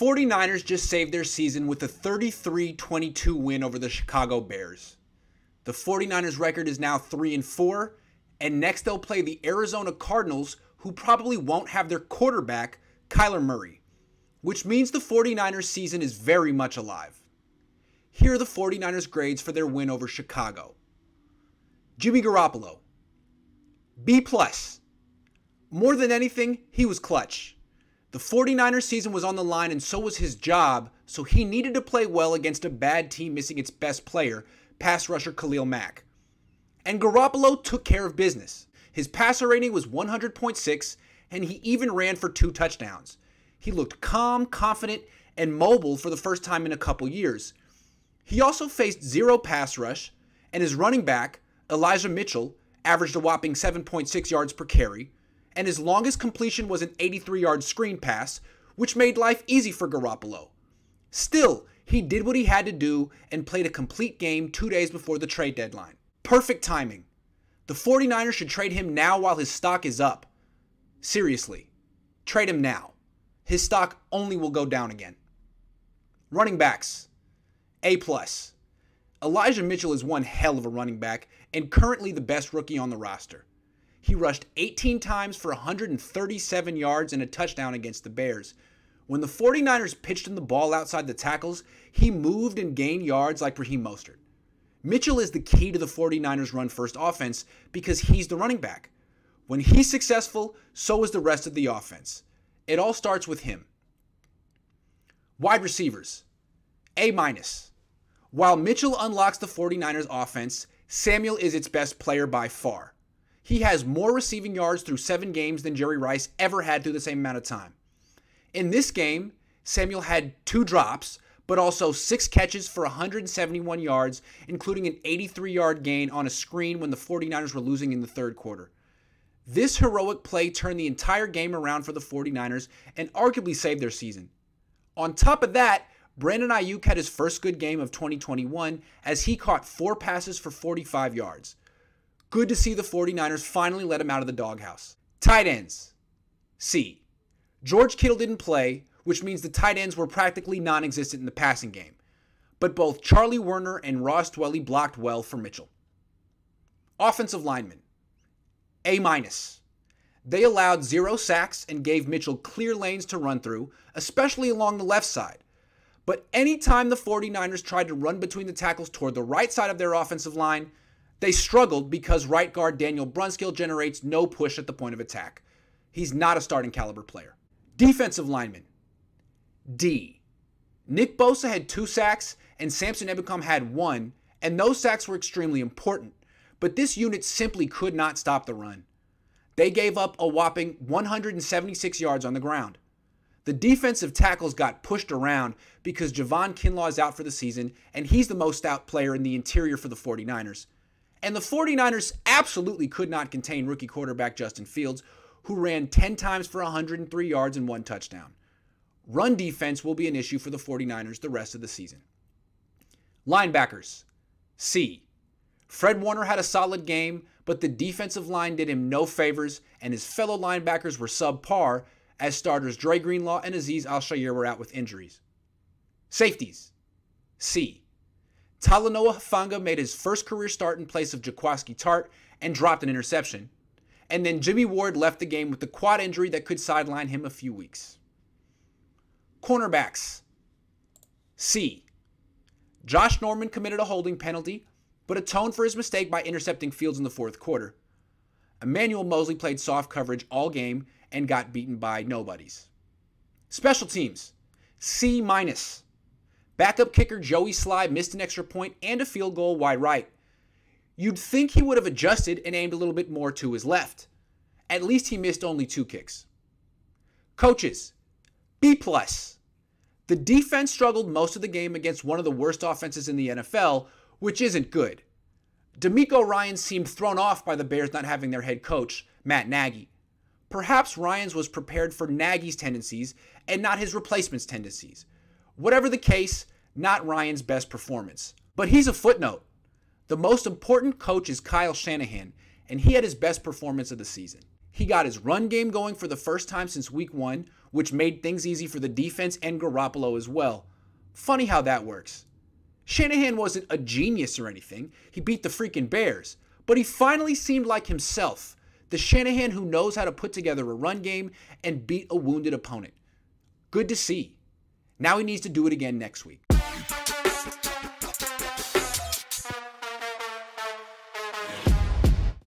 49ers just saved their season with a 33 22 win over the Chicago Bears. The 49ers record is now 3 and 4, and next they'll play the Arizona Cardinals, who probably won't have their quarterback, Kyler Murray, which means the 49ers season is very much alive. Here are the 49ers grades for their win over Chicago. Jimmy Garoppolo, B. More than anything, he was clutch. The 49ers season was on the line and so was his job, so he needed to play well against a bad team missing its best player, pass rusher Khalil Mack. And Garoppolo took care of business. His passer rating was 100.6, and he even ran for two touchdowns. He looked calm, confident, and mobile for the first time in a couple years. He also faced zero pass rush, and his running back, Elijah Mitchell, averaged a whopping 7.6 yards per carry, and his longest completion was an 83 yard screen pass, which made life easy for Garoppolo. Still, he did what he had to do and played a complete game two days before the trade deadline. Perfect timing. The 49ers should trade him now while his stock is up. Seriously, trade him now. His stock only will go down again. Running backs. A plus. Elijah Mitchell is one hell of a running back and currently the best rookie on the roster. He rushed 18 times for 137 yards and a touchdown against the Bears. When the 49ers pitched him the ball outside the tackles, he moved and gained yards like Raheem Mostert. Mitchell is the key to the 49ers' run first offense because he's the running back. When he's successful, so is the rest of the offense. It all starts with him. Wide receivers. A minus. While Mitchell unlocks the 49ers offense, Samuel is its best player by far. He has more receiving yards through seven games than Jerry Rice ever had through the same amount of time. In this game, Samuel had two drops, but also six catches for 171 yards, including an 83 yard gain on a screen when the 49ers were losing in the third quarter. This heroic play turned the entire game around for the 49ers and arguably saved their season. On top of that, Brandon Aiyuk had his first good game of 2021 as he caught four passes for 45 yards. Good to see the 49ers finally let him out of the doghouse. Tight ends. C. George Kittle didn't play, which means the tight ends were practically non existent in the passing game. But both Charlie Woerner and Ross Dwelley blocked well for Mitchell. Offensive linemen. A minus. They allowed zero sacks and gave Mitchell clear lanes to run through, especially along the left side. But anytime the 49ers tried to run between the tackles toward the right side of their offensive line, they struggled because right guard Daniel Brunskill generates no push at the point of attack. He's not a starting caliber player. Defensive lineman. D. Nick Bosa had two sacks and Samson Ebukam had one, and those sacks were extremely important. But this unit simply could not stop the run. They gave up a whopping 176 yards on the ground. The defensive tackles got pushed around because Javon Kinlaw is out for the season, and he's the most out player in the interior for the 49ers. And the 49ers absolutely could not contain rookie quarterback Justin Fields, who ran 10 times for 103 yards and one touchdown. Run defense will be an issue for the 49ers the rest of the season. Linebackers C. Fred Warner had a solid game, but the defensive line did him no favors, and his fellow linebackers were subpar as starters Dre Greenlaw and Aziz Al were out with injuries. Safeties C. Talanoa Hufanga made his first career start in place of Jaquiski Tartt and dropped an interception. And then Jimmy Ward left the game with a quad injury that could sideline him a few weeks. Cornerbacks. C. Josh Norman committed a holding penalty, but atoned for his mistake by intercepting Fields in the fourth quarter. Emmanuel Moseley played soft coverage all game and got beaten by nobodies. Special teams. C minus. Backup kicker Joey Slye missed an extra point and a field goal wide right. You'd think he would have adjusted and aimed a little bit more to his left. At least he missed only two kicks. Coaches, B plus. The defense struggled most of the game against one of the worst offenses in the NFL, which isn't good. DeMeco Ryan seemed thrown off by the Bears not having their head coach, Matt Nagy. Perhaps Ryans was prepared for Nagy's tendencies and not his replacement's tendencies. Whatever the case, not Ryan's best performance. But he's a footnote. The most important coach is Kyle Shanahan, and he had his best performance of the season. He got his run game going for the first time since week one, which made things easy for the defense and Garoppolo as well. Funny how that works. Shanahan wasn't a genius or anything, he beat the freaking Bears, but he finally seemed like himself the Shanahan who knows how to put together a run game and beat a wounded opponent. Good to see. Now he needs to do it again next week.